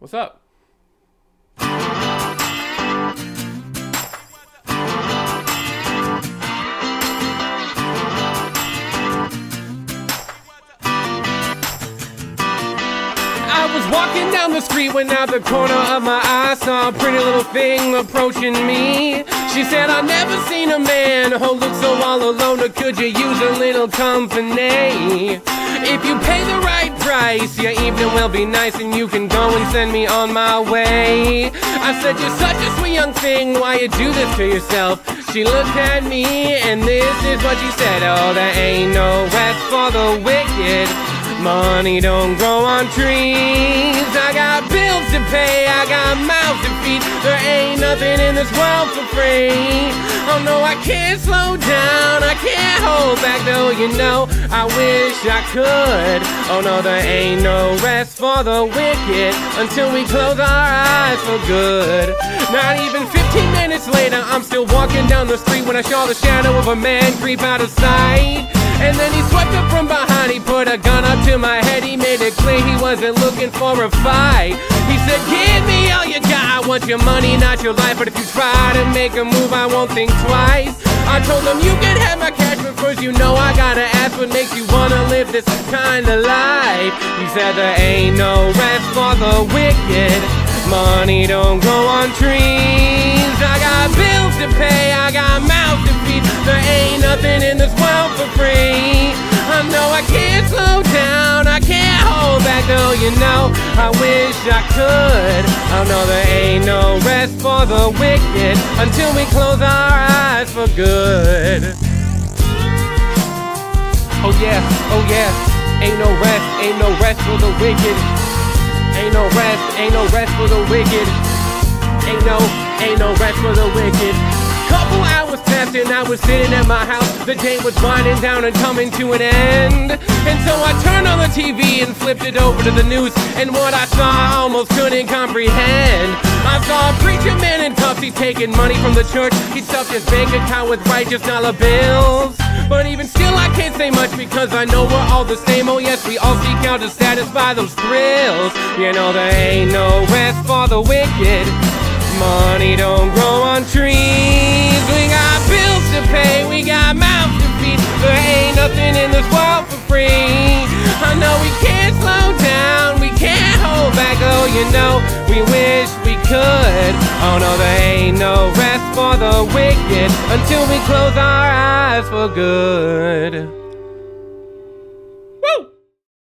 What's up? I was walking down the street when out the corner of my eye saw a pretty little thing approaching me. She said, I've never seen a man who looks so all alone, or could you use a little company? If you pay the right price, your evening will be nice and you can go and send me on my way. I said, You're such a sweet young thing, why you do this to yourself? She looked at me and this is what she said, Oh, there ain't no rest for the wicked. Money don't grow on trees. I got bills to pay, I got mouths to feed. There ain't nothing in this world for free. Oh no, I can't slow down, I can't hold back though, you know. I wish I could. Oh no, there ain't no rest for the wicked until we close our eyes for good. Not even 15 minutes later, I'm still walking down the street when I saw the shadow of a man creep out of sight. And then he swept up from behind, he put a gun up to my head, he made it clear he wasn't looking for a fight. He said, Give me all you got, I want your money, not your life. But if you try to make a move, I won't think twice. I told him, You can have my first you know I gotta ask what makes you wanna live this kind of life. He said, There ain't no rest for the wicked. Money don't grow on trees. I got bills to pay, I got mouths to feed. There ain't nothing in this world for free. I know I can't slow down, I can't hold back, though you know I wish I could. I know there ain't no rest for the wicked until we close our eyes for good. Oh yeah, oh yeah, ain't no rest, ain't no rest for the wicked. Ain't no rest, ain't no rest for the wicked. Ain't no, ain't no rest for the wicked. Couple hours passed and I was sitting at my house. The day was winding down and coming to an end. And so I turned on the TV and flipped it over to the news. And what I saw I almost couldn't comprehend. I saw a preacher man in cuffs, taking money from the church. He stuffed his bank account with righteous dollar bills. But even still, I say much because I know we're all the same. Oh, yes, we all seek out to satisfy those thrills. You know, there ain't no rest for the wicked. Money don't grow on trees. We got bills to pay, we got mouths to feed. There ain't nothing in this world for free. I know we can't slow down, we can't hold back. Oh, you know, we wish we could. Oh no, there ain't no rest for the wicked until we close our eyes for good.